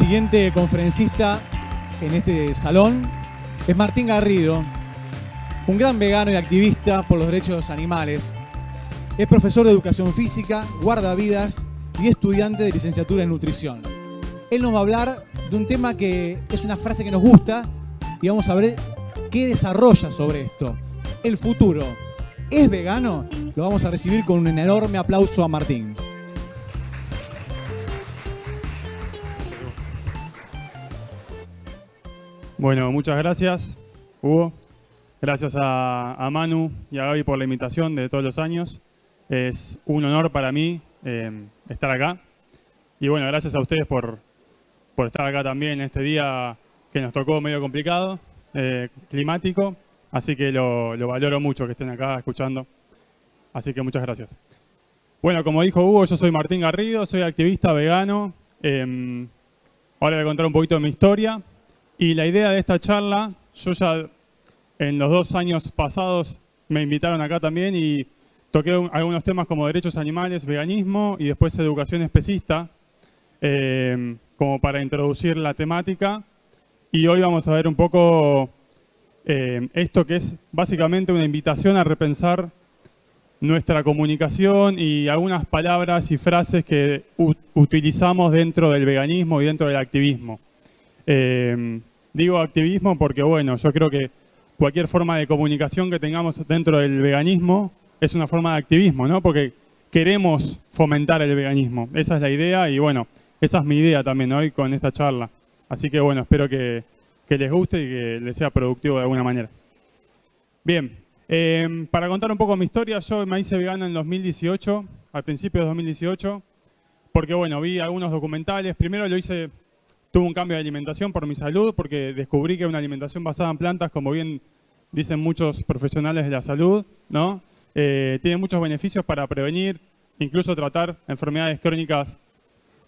siguiente conferencista en este salón es Martín Garrido, un gran vegano y activista por los derechos de los animales. Es profesor de educación física, guardavidas y estudiante de licenciatura en nutrición. Él nos va a hablar de un tema que es una frase que nos gusta y vamos a ver qué desarrolla sobre esto. El futuro. ¿Es vegano? Lo vamos a recibir con un enorme aplauso a Martín. Bueno, muchas gracias, Hugo. Gracias a, Manu y a Gaby por la invitación de todos los años. Es un honor para mí eh, estar acá. Y bueno, gracias a ustedes por, por estar acá también este día que nos tocó medio complicado, eh, climático. Así que lo, valoro mucho que estén acá escuchando. Así que muchas gracias. Bueno, como dijo Hugo, yo soy Martín Garrido, soy activista vegano. Em, ahora voy a contar un poquito de mi historia. Y la idea de esta charla, yo ya en los dos años pasados me invitaron acá también y toqué algunos temas como derechos animales, veganismo y después educación especista, em, como para introducir la temática. Y hoy vamos a ver un poco em, esto que es básicamente una invitación a repensar nuestra comunicación y algunas palabras y frases que utilizamos dentro del veganismo y dentro del activismo. Em, Digo activismo porque, bueno, yo creo que cualquier forma de comunicación que tengamos dentro del veganismo es una forma de activismo, ¿no? Porque queremos fomentar el veganismo. Esa es la idea y, bueno, esa es mi idea también hoy con esta charla. Así que, bueno, espero que, les guste y que les sea productivo de alguna manera. Bien, em, para contar un poco mi historia, yo me hice vegano en 2018, al principio de 2018, porque, bueno, vi algunos documentales. Primero lo hice Tuve un cambio de alimentación por mi salud, porque descubrí que una alimentación basada en plantas, como bien dicen muchos profesionales de la salud, ¿no? Eh, tiene muchos beneficios para prevenir, incluso tratar enfermedades crónicas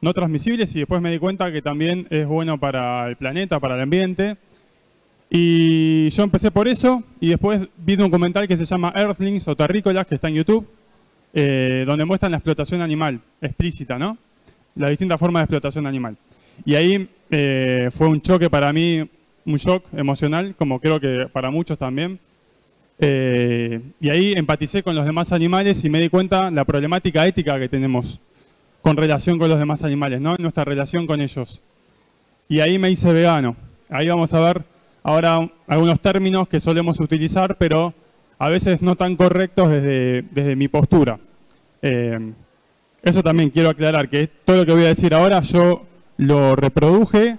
no transmisibles y después me di cuenta que también es bueno para el planeta, para el ambiente. Y yo empecé por eso y después vi un documental que se llama Earthlings o Terrícolas, que está en YouTube, eh, donde muestran la explotación animal explícita, ¿no? La distinta forma de explotación animal. Y ahí eh, fue un choque para mí, un shock emocional, como creo que para muchos también. Eh, y ahí empaticé con los demás animales y me di cuenta la problemática ética que tenemos con relación con los demás animales, ¿no? nuestra relación con ellos. Y ahí me hice vegano. Ahí vamos a ver ahora algunos términos que solemos utilizar, pero a veces no tan correctos desde, desde mi postura. Eh, eso también quiero aclarar, que todo lo que voy a decir ahora yo lo reproduje,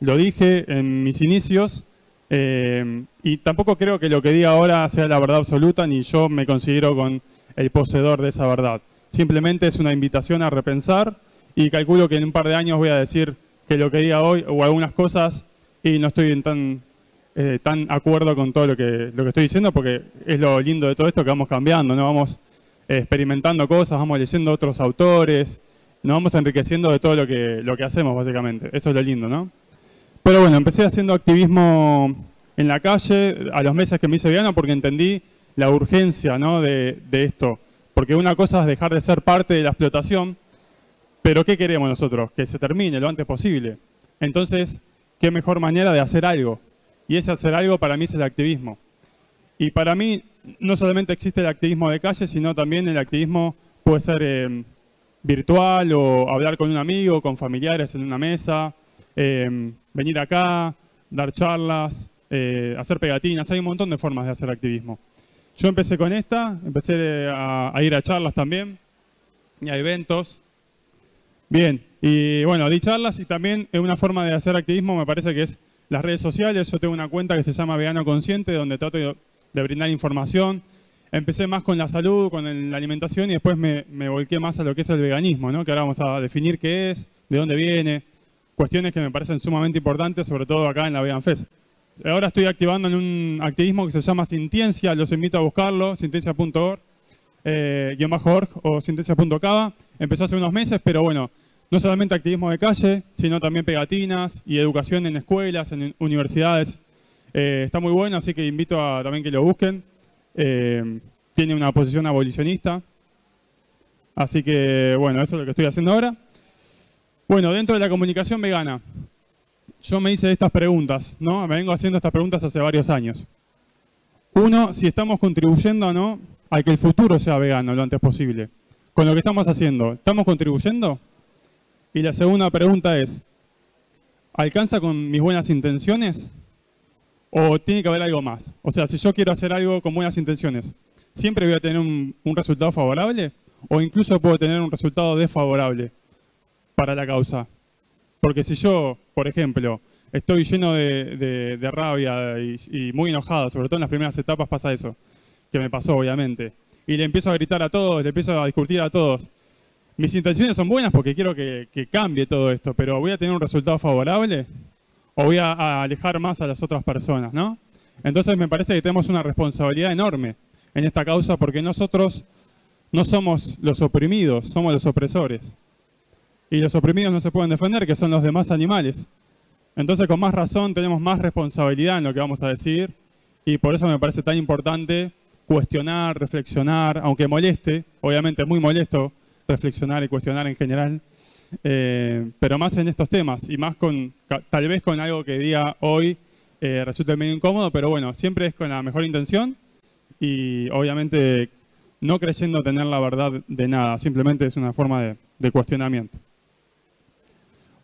lo dije en mis inicios, eh, y tampoco creo que lo que diga ahora sea la verdad absoluta, ni yo me considero con el poseedor de esa verdad. Simplemente es una invitación a repensar y calculo que en un par de años voy a decir que lo que diga hoy o algunas cosas y no estoy en tan, eh, tan acuerdo con todo lo que, lo que estoy diciendo porque es lo lindo de todo esto que vamos cambiando, ¿no? vamos experimentando cosas, vamos leyendo otros autores, nos vamos enriqueciendo de todo lo que, lo que hacemos, básicamente. Eso es lo lindo, ¿no? Pero bueno, empecé haciendo activismo en la calle a los meses que me hice vegano porque entendí la urgencia ¿no? de, de esto. Porque una cosa es dejar de ser parte de la explotación, pero ¿qué queremos nosotros? Que se termine lo antes posible. Entonces, ¿qué mejor manera de hacer algo? Y ese hacer algo para mí es el activismo. Y para mí no solamente existe el activismo de calle, sino también el activismo puede ser eh, virtual o hablar con un amigo, con familiares en una mesa, em, venir acá, dar charlas, eh, hacer pegatinas, hay un montón de formas de hacer activismo. Yo empecé con esta, empecé a, ir a charlas también y a eventos. Bien, y bueno, di charlas y también una forma de hacer activismo me parece que es las redes sociales. Yo tengo una cuenta que se llama Vegano Consciente, donde trato de brindar información, empecé más con la salud, con la alimentación y después me, volqué más a lo que es el veganismo, ¿no? que ahora vamos a definir qué es, de dónde viene, cuestiones que me parecen sumamente importantes, sobre todo acá en la Vegan Fest. Ahora estoy activando en un activismo que se llama Sintiencia, los invito a buscarlo, sintiencia.org, eh, org o sintiencia.cava. Empezó hace unos meses, pero bueno, no solamente activismo de calle, sino también pegatinas y educación en escuelas, en universidades. Eh, está muy bueno, así que invito a también que lo busquen. Eh, tiene una posición abolicionista. Así que, bueno, eso es lo que estoy haciendo ahora. Bueno, dentro de la comunicación vegana, yo me hice estas preguntas, ¿no? Me vengo haciendo estas preguntas hace varios años. Uno, si estamos contribuyendo o no a que el futuro sea vegano lo antes posible. Con lo que estamos haciendo, ¿estamos contribuyendo? Y la segunda pregunta es, ¿alcanza con mis buenas intenciones? ¿O tiene que haber algo más? O sea, si yo quiero hacer algo con buenas intenciones, ¿siempre voy a tener un, resultado favorable? ¿O incluso puedo tener un resultado desfavorable para la causa? Porque si yo, por ejemplo, estoy lleno de, rabia y, muy enojado, sobre todo en las primeras etapas pasa eso, que me pasó obviamente, y le empiezo a gritar a todos, le empiezo a discutir a todos. Mis intenciones son buenas porque quiero que, cambie todo esto, pero ¿voy a tener un resultado favorable? ¿O voy a, alejar más a las otras personas? ¿no? Entonces me parece que tenemos una responsabilidad enorme en esta causa porque nosotros no somos los oprimidos, somos los opresores. Y los oprimidos no se pueden defender, que son los demás animales. Entonces, con más razón, tenemos más responsabilidad en lo que vamos a decir y por eso me parece tan importante cuestionar, reflexionar, aunque moleste, obviamente es muy molesto reflexionar y cuestionar en general, eh, pero más en estos temas y más con, tal vez con algo que diga hoy eh, resulte medio incómodo, pero bueno, siempre es con la mejor intención y obviamente no creyendo tener la verdad de nada, simplemente es una forma de cuestionamiento.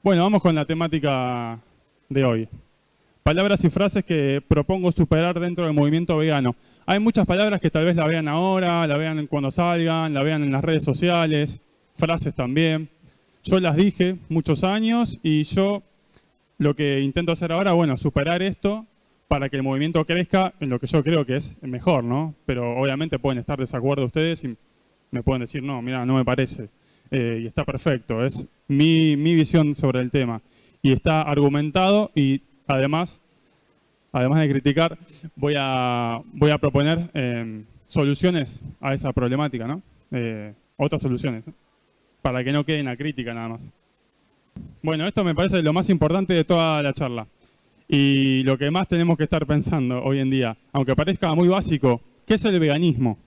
Bueno, vamos con la temática de hoy. Palabras y frases que propongo superar dentro del movimiento vegano. Hay muchas palabras que tal vez la vean ahora, la vean cuando salgan, la vean en las redes sociales, frases también. Yo las dije muchos años y yo lo que intento hacer ahora, bueno, superar esto para que el movimiento crezca en lo que yo creo que es mejor, ¿no? Pero obviamente pueden estar de desacuerdo ustedes y me pueden decir, no, mira, no me parece. Eh, y está perfecto, es mi, mi visión sobre el tema y está argumentado y además, además de criticar, voy a, voy a proponer em, soluciones a esa problemática, ¿no? Eh, otras soluciones, para que no quede en la crítica nada más. Bueno, esto me parece lo más importante de toda la charla y lo que más tenemos que estar pensando hoy en día, aunque parezca muy básico, ¿qué es el veganismo?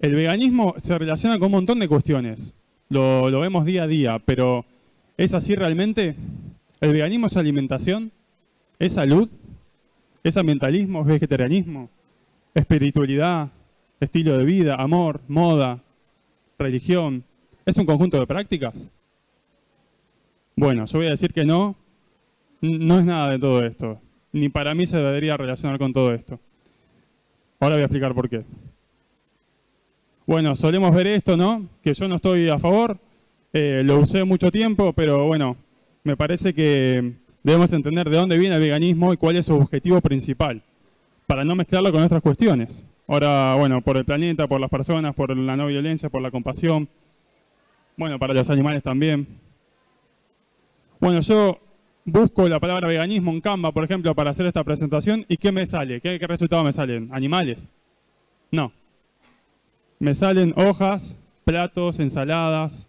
El veganismo se relaciona con un montón de cuestiones, lo, lo vemos día a día, pero ¿Es así realmente? ¿El veganismo es alimentación? ¿Es salud? ¿Es ambientalismo? ¿Es vegetarianismo? ¿Espiritualidad? ¿Estilo de vida? ¿Amor? ¿Moda? ¿Religión? ¿Es un conjunto de prácticas? Bueno, yo voy a decir que no, no es nada de todo esto. Ni para mí se debería relacionar con todo esto. Ahora voy a explicar por qué. Bueno, solemos ver esto, ¿no? Que yo no estoy a favor, eh, lo usé mucho tiempo, pero bueno, me parece que debemos entender de dónde viene el veganismo y cuál es su objetivo principal, para no mezclarlo con otras cuestiones. Ahora, bueno, por el planeta, por las personas, por la no violencia, por la compasión, bueno, para los animales también. Bueno, yo busco la palabra veganismo en Canva, por ejemplo, para hacer esta presentación, ¿y qué me sale? ¿Qué, resultado me salen? ¿Animales? No. Me salen hojas, platos, ensaladas,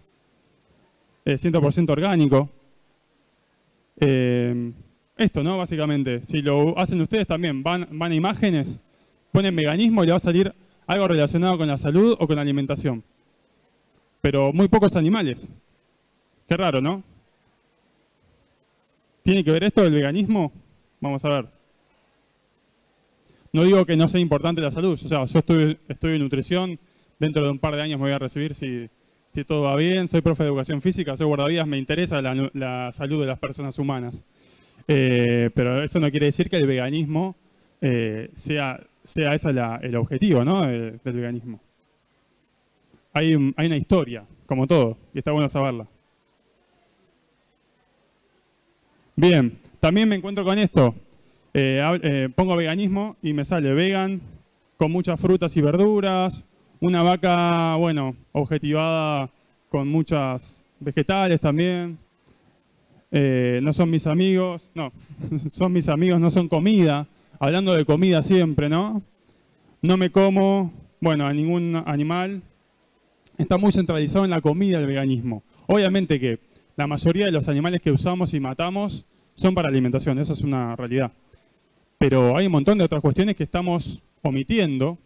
100% eh, orgánico. Eh, esto, ¿no? Básicamente, si lo hacen ustedes también, van, van a imágenes, ponen veganismo y le va a salir algo relacionado con la salud o con la alimentación. Pero muy pocos animales. Qué raro, ¿no? ¿Tiene que ver esto el veganismo? Vamos a ver. No digo que no sea importante la salud, o sea, yo estoy, estoy en nutrición, dentro de un par de años me voy a recibir si, todo va bien, soy profe de educación física, soy guardavidas, me interesa la, salud de las personas humanas. Eh, pero eso no quiere decir que el veganismo eh, sea, sea ese el objetivo ¿no? del, veganismo. Hay, hay una historia, como todo, y está bueno saberla. Bien, también me encuentro con esto. Eh, pongo veganismo y me sale vegan con muchas frutas y verduras, una vaca, bueno, objetivada con muchas vegetales también. Eh, no son mis amigos, no, son mis amigos, no son comida. Hablando de comida siempre, ¿no? No me como, bueno, a ningún animal. Está muy centralizado en la comida el veganismo. Obviamente que la mayoría de los animales que usamos y matamos son para alimentación, eso es una realidad. Pero hay un montón de otras cuestiones que estamos omitiendo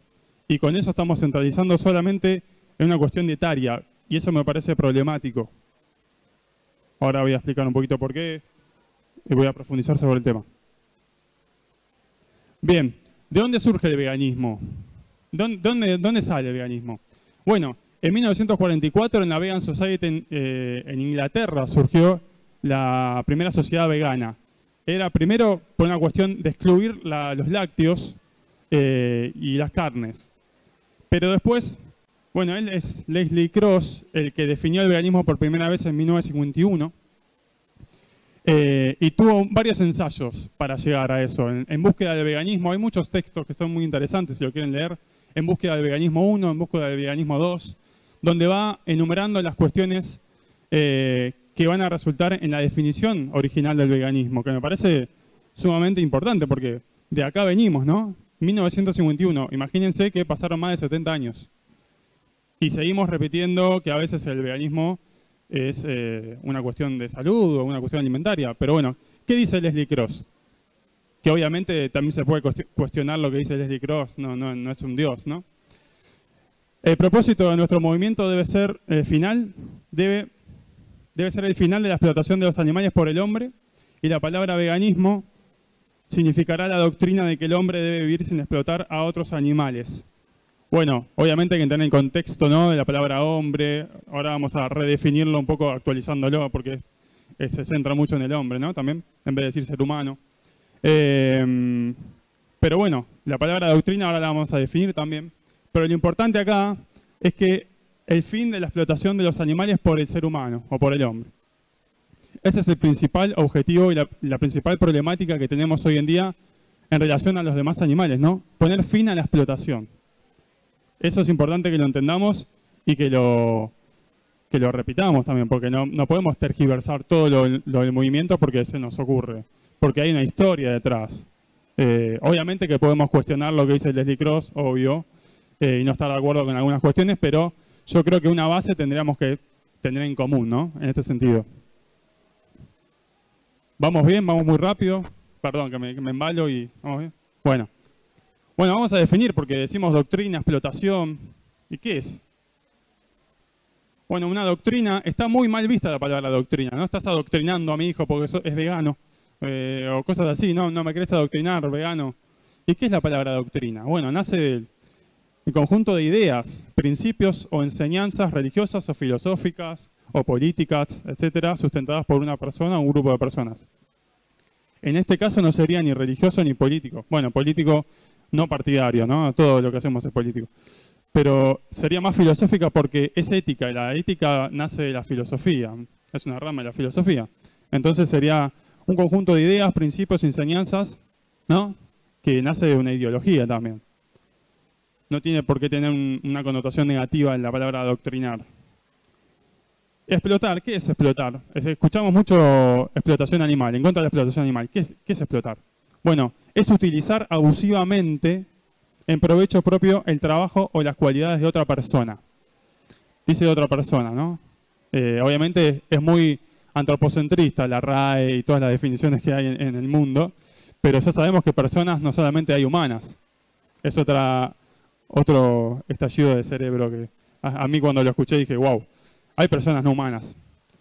y con eso estamos centralizando solamente en una cuestión dietaria y eso me parece problemático. Ahora voy a explicar un poquito por qué. y voy a profundizar sobre el tema. Bien, ¿de dónde surge el veganismo? ¿Dónde, dónde, sale el veganismo? Bueno, en 1944 en la Vegan Society eh, en, Inglaterra surgió la primera sociedad vegana. Era primero por una cuestión de excluir los lácteos eh, y las carnes. Pero después, bueno, él es Leslie Cross, el que definió el veganismo por primera vez en 1951. Eh, y tuvo varios ensayos para llegar a eso. En, búsqueda del veganismo, hay muchos textos que son muy interesantes si lo quieren leer. En búsqueda del veganismo 1, en búsqueda del veganismo 2, donde va enumerando las cuestiones eh, que van a resultar en la definición original del veganismo, que me parece sumamente importante porque de acá venimos, ¿no? 1951, imagínense que pasaron más de 70 años. Y seguimos repitiendo que a veces el veganismo es eh, una cuestión de salud o una cuestión alimentaria. Pero bueno, ¿qué dice Leslie Cross? Que obviamente también se puede cuestionar lo que dice Leslie Cross, no, no, no es un dios, ¿no? El propósito de nuestro movimiento debe ser el eh, final, debe, debe ser el final de la explotación de los animales por el hombre y la palabra veganismo significará la doctrina de que el hombre debe vivir sin explotar a otros animales. Bueno, obviamente hay que entender el contexto ¿no? de la palabra hombre. Ahora vamos a redefinirlo un poco actualizándolo porque se centra mucho en el hombre, ¿no? También, en vez de decir ser humano. Em, pero bueno, la palabra doctrina ahora la vamos a definir también. Pero lo importante acá es que el fin de la explotación de los animales por el ser humano o por el hombre. Ese es el principal objetivo y la, principal problemática que tenemos hoy en día en relación a los demás animales, ¿no? Poner fin a la explotación. Eso es importante que lo entendamos y que lo, que lo repitamos también, porque no, podemos tergiversar todo lo, del movimiento porque se nos ocurre, porque hay una historia detrás. Eh, obviamente que podemos cuestionar lo que dice Leslie Cross, obvio, eh, y no estar de acuerdo con algunas cuestiones, pero yo creo que una base tendríamos que tener en común, ¿no? En este sentido. ¿Vamos bien? ¿Vamos muy rápido? Perdón, que me, que embalo y... Bueno. Bueno, vamos a definir porque decimos doctrina, explotación. ¿Y qué es? Bueno, una doctrina, está muy mal vista la palabra doctrina, ¿no? Estás adoctrinando a mi hijo porque es vegano, eh, o cosas así, ¿no? No me querés adoctrinar, vegano. ¿Y qué es la palabra doctrina? Bueno, nace del, conjunto de ideas, principios o enseñanzas religiosas o filosóficas o políticas, etcétera, sustentadas por una persona o un grupo de personas. En este caso no sería ni religioso ni político. Bueno, político no partidario, ¿no? Todo lo que hacemos es político. Pero sería más filosófica porque es ética, y la ética nace de la filosofía, es una rama de la filosofía. Entonces sería un conjunto de ideas, principios, enseñanzas, ¿no? Que nace de una ideología también. No tiene por qué tener una connotación negativa en la palabra doctrinar. Explotar, ¿qué es explotar? Escuchamos mucho explotación animal, en contra de la explotación animal. ¿Qué es explotar? Bueno, es utilizar abusivamente en provecho propio el trabajo o las cualidades de otra persona. Dice de otra persona, ¿no? Eh, obviamente es muy antropocentrista la RAE y todas las definiciones que hay en, el mundo, pero ya sabemos que personas no solamente hay humanas. Es otra, otro estallido de cerebro que a, mí cuando lo escuché dije, wow, hay personas no humanas.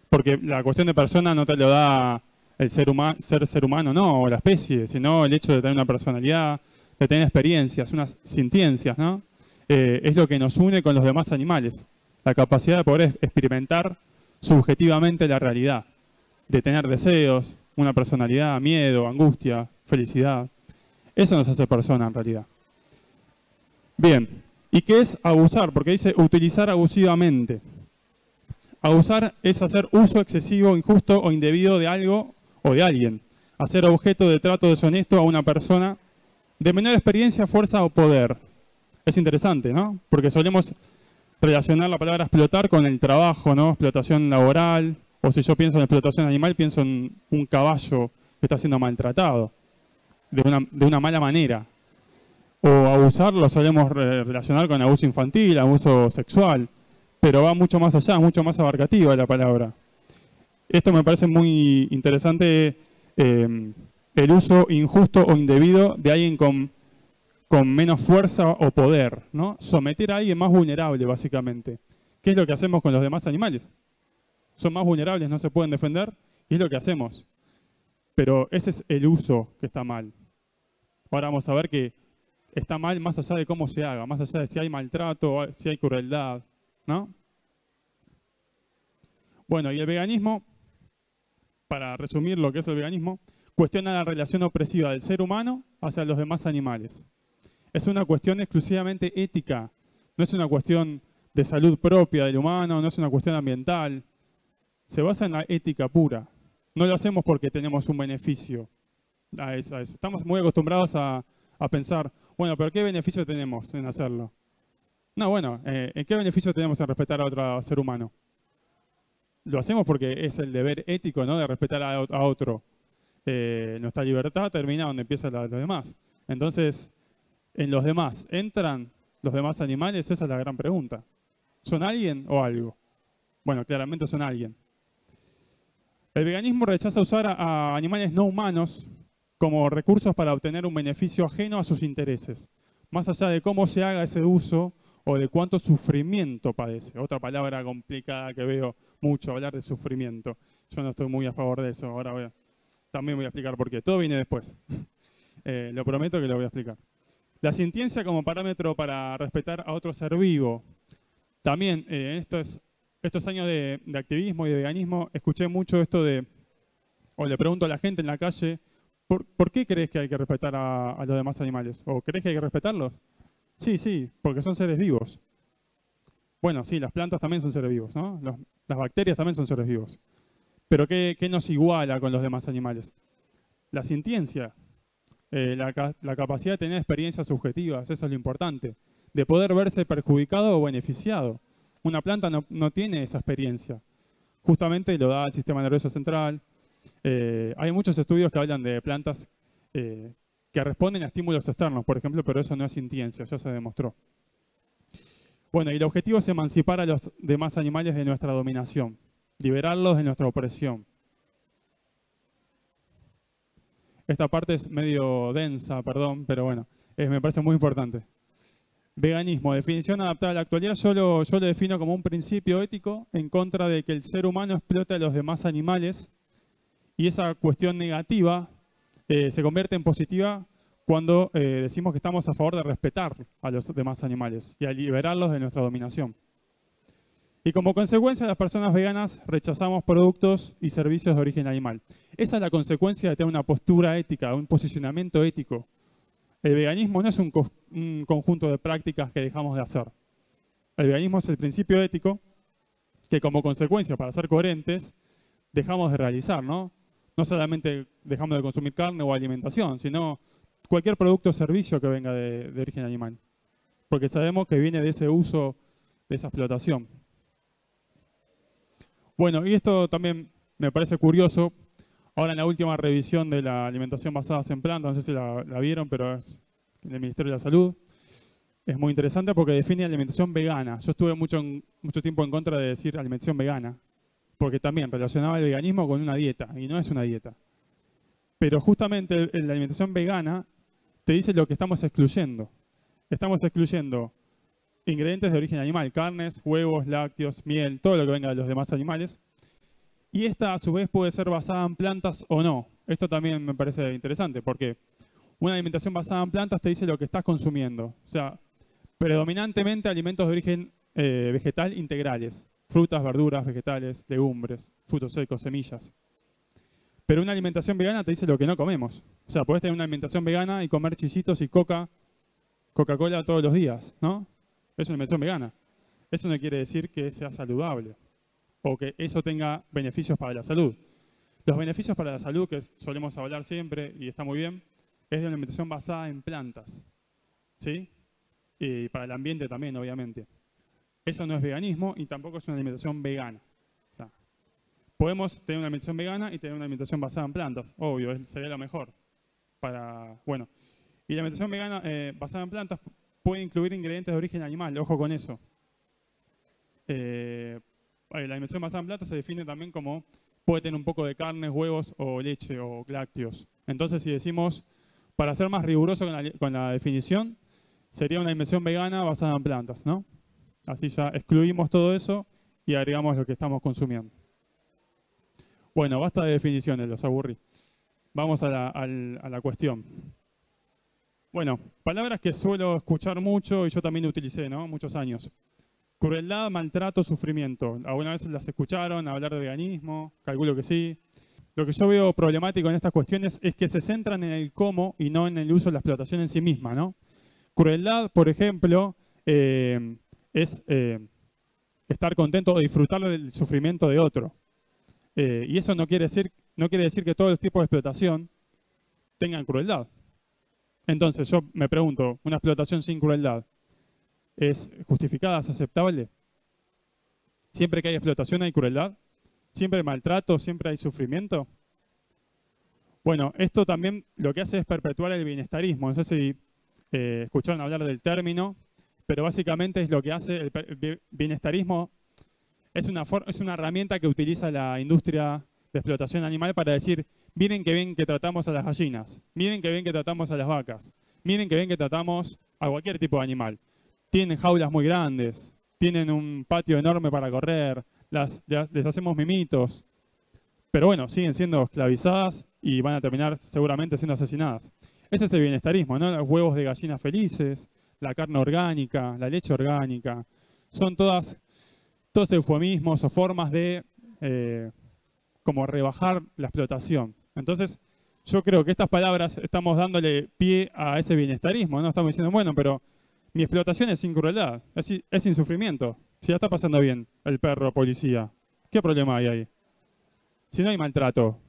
Porque la cuestión de persona no te lo da el ser, humano, ser ser humano, no, o la especie, sino el hecho de tener una personalidad, de tener experiencias, unas sintiencias, ¿no? Eh, es lo que nos une con los demás animales. La capacidad de poder experimentar subjetivamente la realidad, de tener deseos, una personalidad, miedo, angustia, felicidad. Eso nos hace persona en realidad. Bien, ¿y qué es abusar? Porque dice utilizar abusivamente. Abusar es hacer uso excesivo, injusto o indebido de algo o de alguien, hacer objeto de trato deshonesto a una persona de menor experiencia, fuerza o poder. Es interesante, ¿no? Porque solemos relacionar la palabra explotar con el trabajo, ¿no? Explotación laboral, o si yo pienso en explotación animal, pienso en un caballo que está siendo maltratado de una, de una mala manera. O abusar lo solemos relacionar con abuso infantil, abuso sexual, pero va mucho más allá, mucho más abarcativa la palabra esto me parece muy interesante, eh, el uso injusto o indebido de alguien con, con menos fuerza o poder, ¿no? Someter a alguien más vulnerable, básicamente. ¿Qué es lo que hacemos con los demás animales? Son más vulnerables, no se pueden defender, y es lo que hacemos. Pero ese es el uso que está mal. Ahora vamos a ver que está mal más allá de cómo se haga, más allá de si hay maltrato, si hay crueldad, ¿no? Bueno, y el veganismo, para resumir lo que es el veganismo, cuestiona la relación opresiva del ser humano hacia los demás animales. Es una cuestión exclusivamente ética, no es una cuestión de salud propia del humano, no es una cuestión ambiental. Se basa en la ética pura. No lo hacemos porque tenemos un beneficio a eso. Estamos muy acostumbrados a, pensar, bueno, pero ¿qué beneficio tenemos en hacerlo? No, bueno, eh, ¿en qué beneficio tenemos en respetar a otro ser humano? Lo hacemos porque es el deber ético, ¿no? De respetar a, otro. Eh, nuestra libertad termina donde empieza la de los demás. Entonces, en los demás, ¿entran los demás animales? Esa es la gran pregunta. ¿Son alguien o algo? Bueno, claramente son alguien. El veganismo rechaza usar a, animales no humanos como recursos para obtener un beneficio ajeno a sus intereses, más allá de cómo se haga ese uso o de cuánto sufrimiento padece. Otra palabra complicada que veo mucho, hablar de sufrimiento. Yo no estoy muy a favor de eso, ahora también voy a explicar por qué. Todo viene después. Eh, lo prometo que lo voy a explicar. La sintiencia como parámetro para respetar a otro ser vivo también en eh, estos, años de, activismo y de veganismo escuché mucho esto de, o le pregunto a la gente en la calle, ¿por, qué crees que hay que respetar a, los demás animales? ¿O crees que hay que respetarlos? Sí, sí, porque son seres vivos. Bueno, sí, las plantas también son seres vivos, ¿no? las bacterias también son seres vivos. Pero ¿qué, nos iguala con los demás animales? La sintiencia, eh, la, la, capacidad de tener experiencias subjetivas, eso es lo importante de poder verse perjudicado o beneficiado. Una planta no, tiene esa experiencia. Justamente lo da el sistema nervioso central. Eh, hay muchos estudios que hablan de plantas eh, que responden a estímulos externos, por ejemplo, pero eso no es sintiencia, ya se demostró. Bueno, y el objetivo es emancipar a los demás animales de nuestra dominación, liberarlos de nuestra opresión. Esta parte es medio densa, perdón, pero bueno, me parece muy importante. Veganismo, definición adaptada a la actualidad, yo lo, yo lo defino como un principio ético en contra de que el ser humano explote a los demás animales y esa cuestión negativa eh, se convierte en positiva cuando eh, decimos que estamos a favor de respetar a los demás animales y a liberarlos de nuestra dominación. Y como consecuencia, las personas veganas rechazamos productos y servicios de origen animal. Esa es la consecuencia de tener una postura ética, un posicionamiento ético el veganismo no es un, conjunto de prácticas que dejamos de hacer. El veganismo es el principio ético que como consecuencia, para ser coherentes, dejamos de realizar, ¿no? No solamente dejamos de consumir carne o alimentación, sino cualquier producto o servicio que venga de, origen animal. Porque sabemos que viene de ese uso, de esa explotación. Bueno, y esto también me parece curioso Ahora en la última revisión de la alimentación basada en plantas, no sé si la, vieron, pero es del Ministerio de la Salud, es muy interesante porque define alimentación vegana. Yo estuve mucho, mucho tiempo en contra de decir alimentación vegana, porque también relacionaba el veganismo con una dieta, y no es una dieta. Pero justamente la alimentación vegana te dice lo que estamos excluyendo. Estamos excluyendo ingredientes de origen animal, carnes, huevos, lácteos, miel, todo lo que venga de los demás animales, y esta a su vez puede ser basada en plantas o no. Esto también me parece interesante porque una alimentación basada en plantas te dice lo que estás consumiendo. O sea, predominantemente alimentos de origen eh, vegetal integrales. Frutas, verduras, vegetales, legumbres, frutos secos, semillas. Pero una alimentación vegana te dice lo que no comemos. O sea, puedes tener una alimentación vegana y comer chisitos y coca, Coca-Cola todos los días, ¿no? Es una alimentación vegana. Eso no quiere decir que sea saludable o que eso tenga beneficios para la salud. Los beneficios para la salud, que solemos hablar siempre y está muy bien, es de una alimentación basada en plantas. ¿Sí? Y para el ambiente también, obviamente. Eso no es veganismo y tampoco es una alimentación vegana. podemos tener una alimentación vegana y tener una alimentación basada en plantas. Obvio, sería lo mejor. Para, bueno. Y la alimentación vegana eh, basada en plantas puede incluir ingredientes de origen animal, ojo con eso. Eh, la dimensión basada en plata se define también como puede tener un poco de carne, huevos o leche o lácteos. Entonces, si decimos, para ser más riguroso con la, definición, sería una dimensión vegana basada en plantas, ¿no? Así ya excluimos todo eso y agregamos lo que estamos consumiendo. Bueno, basta de definiciones, los aburrí. vamos a la, a cuestión. Bueno, palabras que suelo escuchar mucho y yo también utilicé, ¿no? Muchos años. Crueldad, maltrato, sufrimiento. ¿Alguna vez las escucharon hablar de veganismo? Calculo que sí. Lo que yo veo problemático en estas cuestiones es que se centran en el cómo y no en el uso de la explotación en sí misma, ¿no? Crueldad, por ejemplo, eh, es eh, estar contento o disfrutar del sufrimiento de otro. Eh, y eso no quiere, decir, no quiere decir que todos los tipos de explotación tengan crueldad. Entonces yo me pregunto, ¿una explotación sin crueldad es justificada, es aceptable? ¿Siempre que hay explotación hay crueldad? ¿Siempre hay maltrato? ¿Siempre hay sufrimiento? Bueno, esto también lo que hace es perpetuar el bienestarismo. No sé si eh, escucharon hablar del término, pero básicamente es lo que hace el bienestarismo. Es una, es una herramienta que utiliza la industria de explotación animal para decir, miren que bien que tratamos a las gallinas, miren que bien que tratamos a las vacas, miren que bien que tratamos a cualquier tipo de animal. Tienen jaulas muy grandes, tienen un patio enorme para correr, las, les hacemos mimitos, pero bueno, siguen siendo esclavizadas y van a terminar seguramente siendo asesinadas. Ese es el bienestarismo, ¿no? Los huevos de gallinas felices, la carne orgánica, la leche orgánica. Son todas, todos eufemismos o formas de eh, como rebajar la explotación. Entonces, yo creo que estas palabras estamos dándole pie a ese bienestarismo, ¿no? Estamos diciendo, bueno, pero mi explotación es sin crueldad, es, es sin sufrimiento. Si ya está pasando bien el perro policía, ¿qué problema hay ahí? Si no hay maltrato,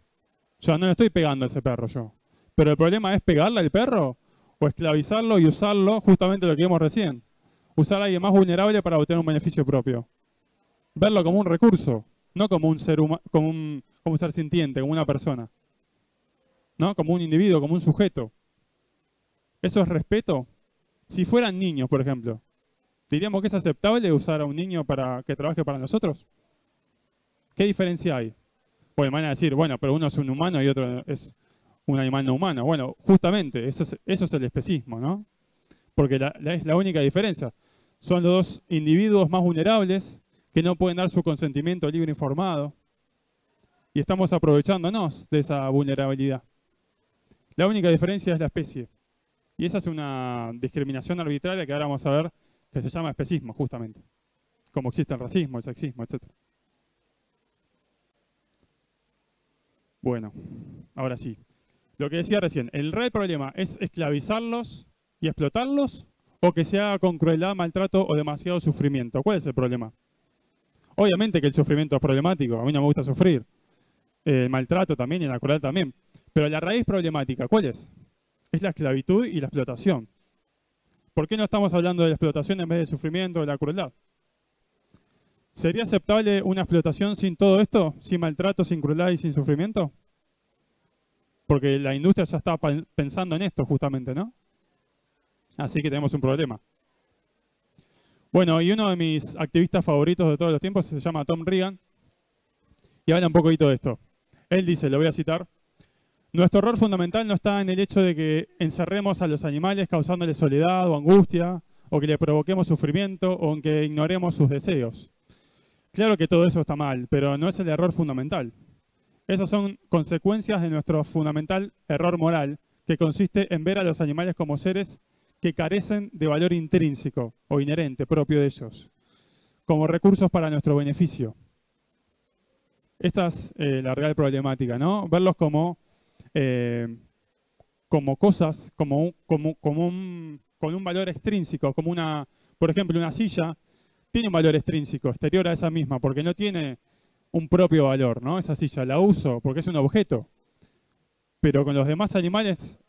sea, no le estoy pegando a ese perro yo. Pero el problema es pegarle al perro o esclavizarlo y usarlo justamente lo que vimos recién. Usar a alguien más vulnerable para obtener un beneficio propio. Verlo como un recurso, no como un ser humano, como un, ser sintiente, como una persona. ¿No? Como un individuo, como un sujeto. ¿Eso es respeto? Si fueran niños, por ejemplo, ¿diríamos que es aceptable usar a un niño para que trabaje para nosotros? ¿Qué diferencia hay? Bueno, van a decir, bueno, pero uno es un humano y otro es un animal no humano. Bueno, justamente, eso es, el especismo, ¿no? Porque es la única diferencia. Son los dos individuos más vulnerables que no pueden dar su consentimiento libre informado. Y estamos aprovechándonos de esa vulnerabilidad. La única diferencia es la especie. Y esa es una discriminación arbitraria que ahora vamos a ver que se llama especismo, justamente. Como existe el racismo, el sexismo, etc. Bueno, ahora sí. Lo que decía recién, ¿el real problema es esclavizarlos y explotarlos o que se haga con crueldad, maltrato o demasiado sufrimiento? ¿Cuál es el problema? Obviamente que el sufrimiento es problemático, a mí no me gusta sufrir. El maltrato también y la crueldad también. Pero la raíz problemática, ¿cuál es? Es la esclavitud y la explotación. ¿Por qué no estamos hablando de la explotación en vez de sufrimiento o la crueldad? ¿Sería aceptable una explotación sin todo esto? ¿Sin maltrato, sin crueldad y sin sufrimiento? Porque la industria ya está pensando en esto justamente, ¿no? Así que tenemos un problema. Bueno, y uno de mis activistas favoritos de todos los tiempos se llama Tom Reagan y habla un poquito de esto. Él dice, lo voy a citar, nuestro error fundamental no está en el hecho de que encerremos a los animales causándoles soledad o angustia, o que le provoquemos sufrimiento, o en que ignoremos sus deseos. Claro que todo eso está mal, pero no es el error fundamental. Esas son consecuencias de nuestro fundamental error moral, que consiste en ver a los animales como seres que carecen de valor intrínseco o inherente propio de ellos, como recursos para nuestro beneficio. Esta es eh, la real problemática, ¿no? Verlos como, eh, como cosas, como, con un valor extrínseco, como una, por ejemplo, una silla tiene un valor extrínseco, exterior a esa misma, porque no tiene un propio valor, ¿no? Esa silla la uso porque es un objeto. Pero con los demás animales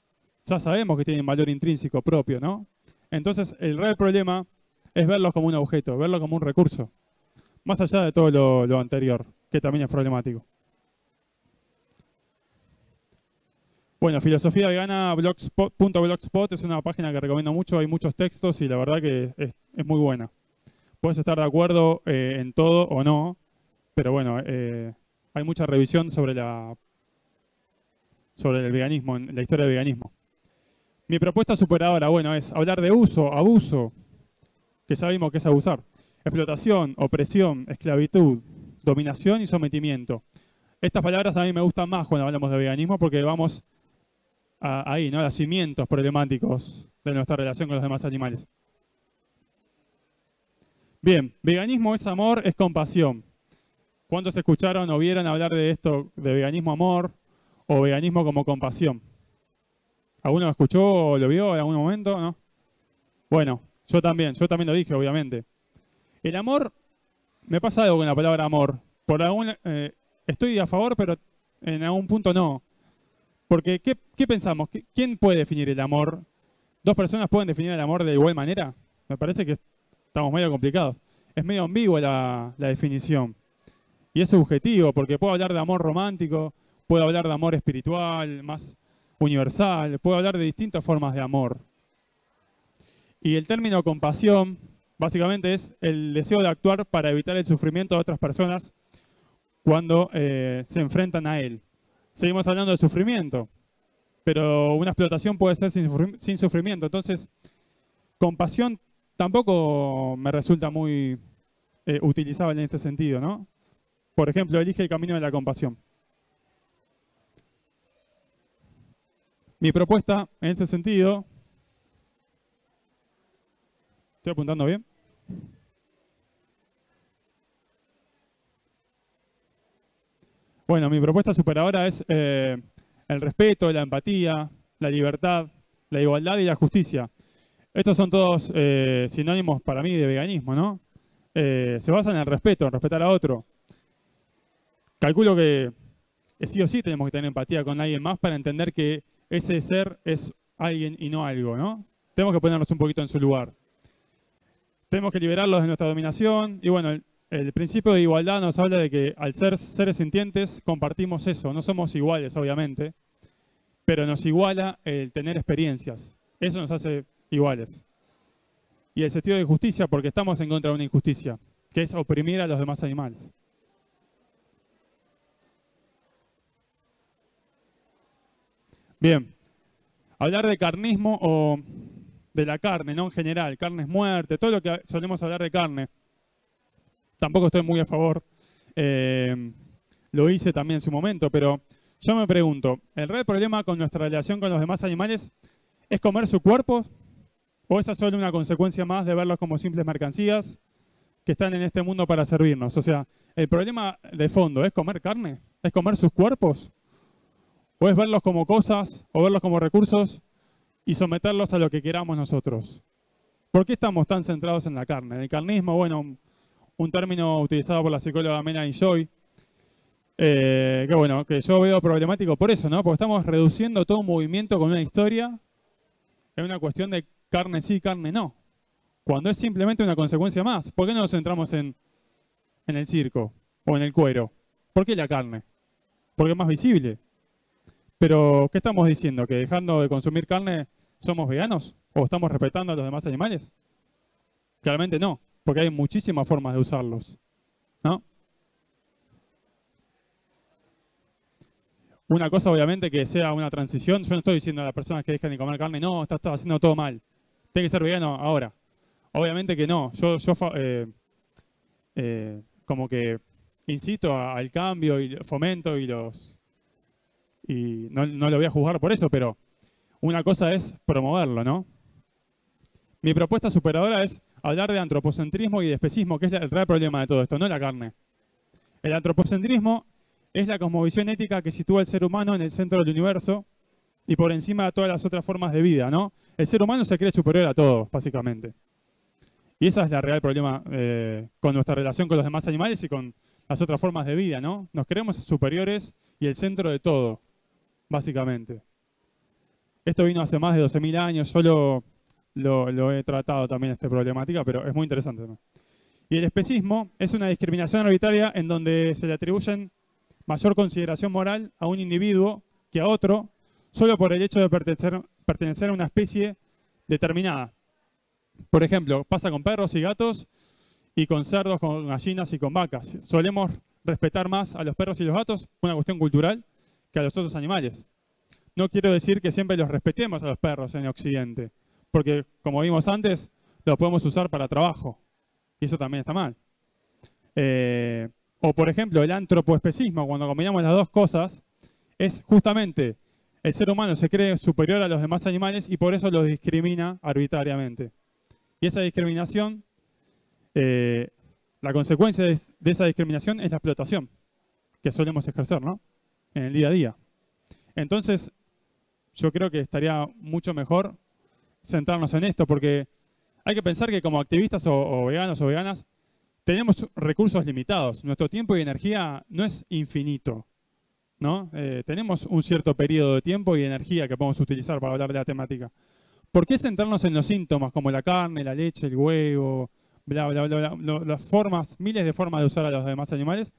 ya sabemos que tienen valor intrínseco propio, ¿no? Entonces, el real problema es verlos como un objeto, verlo como un recurso. Más allá de todo lo, anterior, que también es problemático. Bueno, filosofía vegana blogspot, es una página que recomiendo mucho, hay muchos textos y la verdad que es, muy buena. Puedes estar de acuerdo eh, en todo o no, pero bueno, eh, hay mucha revisión sobre la sobre el veganismo, la historia del veganismo. Mi propuesta superadora, bueno, es hablar de uso, abuso, que sabemos que es abusar, explotación, opresión, esclavitud, dominación y sometimiento. Estas palabras a mí me gustan más cuando hablamos de veganismo porque vamos ahí, ¿no? A los cimientos problemáticos de nuestra relación con los demás animales. Bien, veganismo es amor, es compasión. ¿Cuántos escucharon o vieron hablar de esto, de veganismo amor o veganismo como compasión? ¿Alguno lo escuchó o lo vio en algún momento? ¿No? Bueno, yo también, yo también lo dije, obviamente. El amor, me pasa algo con la palabra amor. Por algún, eh, estoy a favor, pero en algún punto no. Porque, ¿qué, pensamos? ¿Quién puede definir el amor? ¿Dos personas pueden definir el amor de igual manera? Me parece que estamos medio complicados. Es medio ambiguo la, la definición. Y es subjetivo, porque puedo hablar de amor romántico, puedo hablar de amor espiritual, más universal, puedo hablar de distintas formas de amor. Y el término compasión, básicamente es el deseo de actuar para evitar el sufrimiento de otras personas cuando eh, se enfrentan a él. Seguimos hablando de sufrimiento, pero una explotación puede ser sin, sufrimiento. Entonces, compasión tampoco me resulta muy eh, utilizable en este sentido, ¿no? Por ejemplo, elige el camino de la compasión. Mi propuesta en este sentido, ¿estoy apuntando bien? Bueno, mi propuesta superadora es eh, el respeto, la empatía, la libertad, la igualdad y la justicia. Estos son todos eh, sinónimos para mí de veganismo, ¿no? Eh, se basan en el respeto, en respetar a otro. Calculo que sí o sí tenemos que tener empatía con alguien más para entender que ese ser es alguien y no algo, ¿no? Tenemos que ponernos un poquito en su lugar. Tenemos que liberarlos de nuestra dominación y bueno, el principio de igualdad nos habla de que al ser seres sintientes compartimos eso. No somos iguales, obviamente, pero nos iguala el tener experiencias. Eso nos hace iguales. Y el sentido de justicia porque estamos en contra de una injusticia, que es oprimir a los demás animales. Bien, hablar de carnismo o de la carne, ¿no? En general, carne es muerte, todo lo que solemos hablar de carne tampoco estoy muy a favor. Eh, lo hice también en su momento, pero yo me pregunto, ¿el real problema con nuestra relación con los demás animales es comer su cuerpo? ¿O es solo una consecuencia más de verlos como simples mercancías que están en este mundo para servirnos? O sea, ¿el problema de fondo es comer carne? ¿Es comer sus cuerpos? ¿O es verlos como cosas o verlos como recursos y someterlos a lo que queramos nosotros? ¿Por qué estamos tan centrados en la carne? En el carnismo, bueno, un término utilizado por la psicóloga Mena Joy, eh, que bueno, que yo veo problemático por eso, ¿no? Porque estamos reduciendo todo un movimiento con una historia en una cuestión de carne sí, carne no. Cuando es simplemente una consecuencia más. ¿Por qué no nos centramos en, en el circo o en el cuero? ¿Por qué la carne? Porque es más visible. Pero, ¿qué estamos diciendo? ¿Que dejando de consumir carne somos veganos? ¿O estamos respetando a los demás animales? Claramente no porque hay muchísimas formas de usarlos. ¿no? Una cosa, obviamente, que sea una transición. Yo no estoy diciendo a las personas que dejen de comer carne, no, estás, haciendo todo mal. Tiene que ser vegano ahora. Obviamente que no. Yo, yo eh, eh, como que incito al cambio y fomento y los. Y no, lo voy a juzgar por eso, pero una cosa es promoverlo, ¿no? Mi propuesta superadora es hablar de antropocentrismo y de especismo, que es el real problema de todo esto, no la carne. El antropocentrismo es la cosmovisión ética que sitúa al ser humano en el centro del universo y por encima de todas las otras formas de vida, ¿no? El ser humano se cree superior a todo, básicamente. Y ese es el real problema eh, con nuestra relación con los demás animales y con las otras formas de vida, ¿no? Nos creemos superiores y el centro de todo, básicamente. Esto vino hace más de 12.000 años, solo lo, he tratado también esta problemática, pero es muy interesante. Y el especismo es una discriminación arbitraria en donde se le atribuyen mayor consideración moral a un individuo que a otro, solo por el hecho de pertenecer, pertenecer a una especie determinada. Por ejemplo, pasa con perros y gatos y con cerdos, con gallinas y con vacas. Solemos respetar más a los perros y los gatos, una cuestión cultural, que a los otros animales. No quiero decir que siempre los respetemos a los perros en Occidente, porque como vimos antes, lo podemos usar para trabajo. Y eso también está mal. Eh, O por ejemplo, el antropoespecismo, cuando combinamos las dos cosas, es justamente el ser humano se cree superior a los demás animales y por eso los discrimina arbitrariamente. Y esa discriminación, eh, la consecuencia de esa discriminación es la explotación que solemos ejercer, ¿no? En el día a día. Entonces, yo creo que estaría mucho mejor centrarnos en esto, porque hay que pensar que como activistas o, veganos o veganas, tenemos recursos limitados. Nuestro tiempo y energía no es infinito. ¿no? Eh, tenemos un cierto periodo de tiempo y energía que podemos utilizar para hablar de la temática. ¿Por qué centrarnos en los síntomas como la carne, la leche, el huevo, bla, bla, bla, bla, las formas, miles de formas de usar a los demás animales?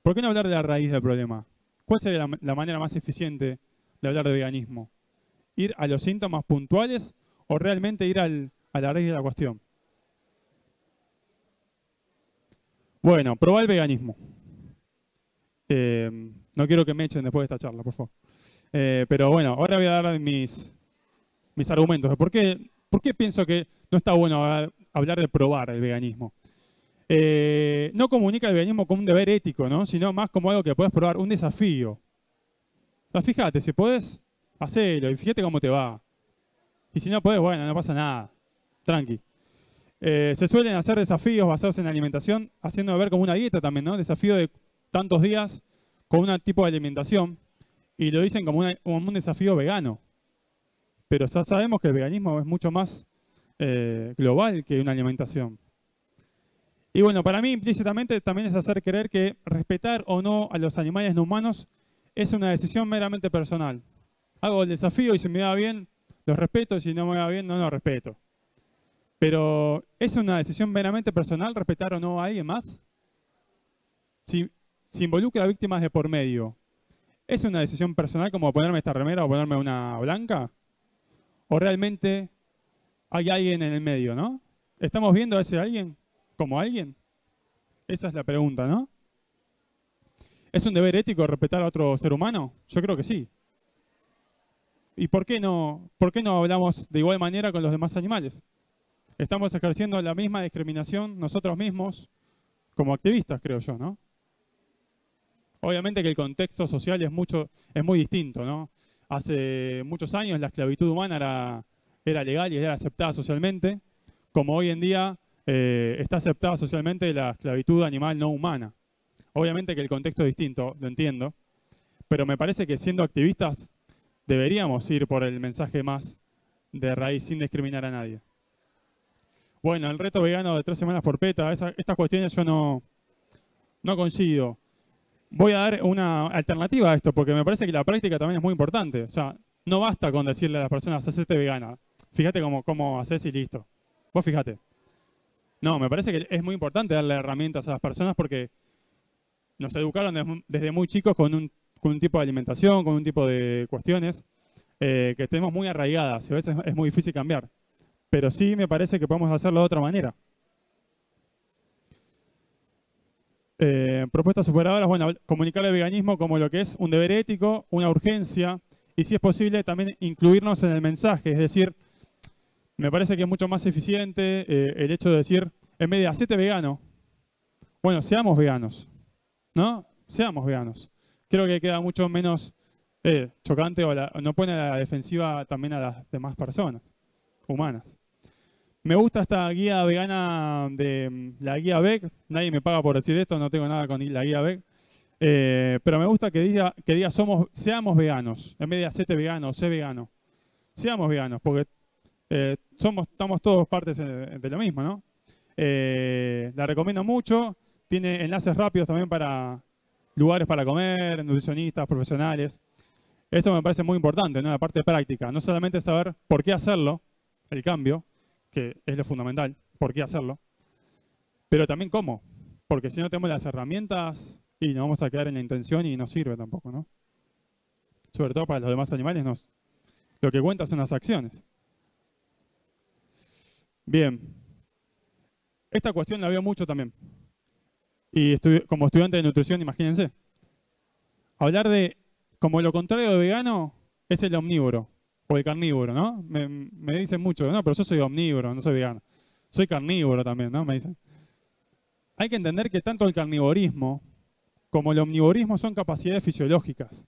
¿Por qué no hablar de la raíz del problema? ¿Cuál sería la manera más eficiente de hablar de veganismo? ¿Ir a los síntomas puntuales o realmente ir al, a la raíz de la cuestión. Bueno, probar el veganismo. Eh, no quiero que me echen después de esta charla, por favor. Eh, pero bueno, ahora voy a dar mis, mis argumentos. ¿Por qué, ¿Por qué pienso que no está bueno hablar de probar el veganismo? Eh, no comunica el veganismo como un deber ético, ¿no? sino más como algo que puedes probar, un desafío. fíjate, si puedes, hacelo y fíjate cómo te va. Y si no puedes, bueno, no pasa nada. Tranqui. Eh, se suelen hacer desafíos basados en alimentación, haciendo ver como una dieta también, ¿no? Desafío de tantos días con un tipo de alimentación. Y lo dicen como, un desafío vegano. Pero ya sabemos que el veganismo es mucho más eh, global que una alimentación. Y bueno, para mí implícitamente también es hacer creer que respetar o no a los animales no humanos es una decisión meramente personal. Hago el desafío y si me va bien, los respeto, si no me va bien, no los respeto. Pero ¿es una decisión meramente personal respetar o no a alguien más? Si, si involucra a víctimas de por medio, ¿es una decisión personal como ponerme esta remera o ponerme una blanca? ¿O realmente hay alguien en el medio, no? ¿Estamos viendo a ese alguien como alguien? Esa es la pregunta, ¿no? ¿Es un deber ético respetar a otro ser humano? Yo creo que sí. ¿Y por qué, no, por qué no hablamos de igual manera con los demás animales? Estamos ejerciendo la misma discriminación nosotros mismos como activistas, creo yo, ¿no? Obviamente que el contexto social es, mucho, es muy distinto, ¿no? Hace muchos años la esclavitud humana era, era legal y era aceptada socialmente, como hoy en día eh, está aceptada socialmente la esclavitud animal no humana. Obviamente que el contexto es distinto, lo entiendo, pero me parece que siendo activistas deberíamos ir por el mensaje más de raíz sin discriminar a nadie. Bueno, el reto vegano de tres semanas por PETA, estas cuestiones yo no, no coincido. Voy a dar una alternativa a esto, porque me parece que la práctica también es muy importante. O sea, no basta con decirle a las personas, hacete vegana. Fíjate cómo, cómo haces y listo. Vos fíjate. No, me parece que es muy importante darle herramientas a las personas porque nos educaron desde muy chicos con un con un tipo de alimentación, con un tipo de cuestiones eh, que tenemos muy arraigadas y a veces es muy difícil cambiar. Pero sí me parece que podemos hacerlo de otra manera. Eh, propuestas superadoras, bueno, comunicar el veganismo como lo que es un deber ético, una urgencia, y si es posible también incluirnos en el mensaje, es decir, me parece que es mucho más eficiente eh, el hecho de decir, en vez de hacete vegano, bueno, seamos veganos, ¿no? Seamos veganos creo que queda mucho menos eh, chocante o no pone a la defensiva también a las demás personas humanas. Me gusta esta guía vegana de mm, la guía Beck. Nadie me paga por decir esto, no tengo nada con la guía Beck. Eh, pero me gusta que diga, que diga somos, seamos veganos, en vez de hacerte vegano, sé vegano. Seamos veganos, porque eh, somos, estamos todos partes de, lo mismo, ¿no? la recomiendo mucho. Tiene enlaces rápidos también para, lugares para comer, nutricionistas, profesionales. Esto me parece muy importante, ¿no? la parte práctica. No solamente saber por qué hacerlo, el cambio, que es lo fundamental, por qué hacerlo, pero también cómo. Porque si no tenemos las herramientas y nos vamos a quedar en la intención y no sirve tampoco, ¿no? Sobre todo para los demás animales, nos, lo que cuenta son las acciones. Bien. Esta cuestión la veo mucho también. Y como estudiante de nutrición, imagínense. Hablar de, como lo contrario de vegano, es el omnívoro o el carnívoro, ¿no? Me, dicen mucho, no, pero yo soy omnívoro, no soy vegano. Soy carnívoro también, ¿no? Me dicen. Hay que entender que tanto el carnivorismo como el omnivorismo, son capacidades fisiológicas.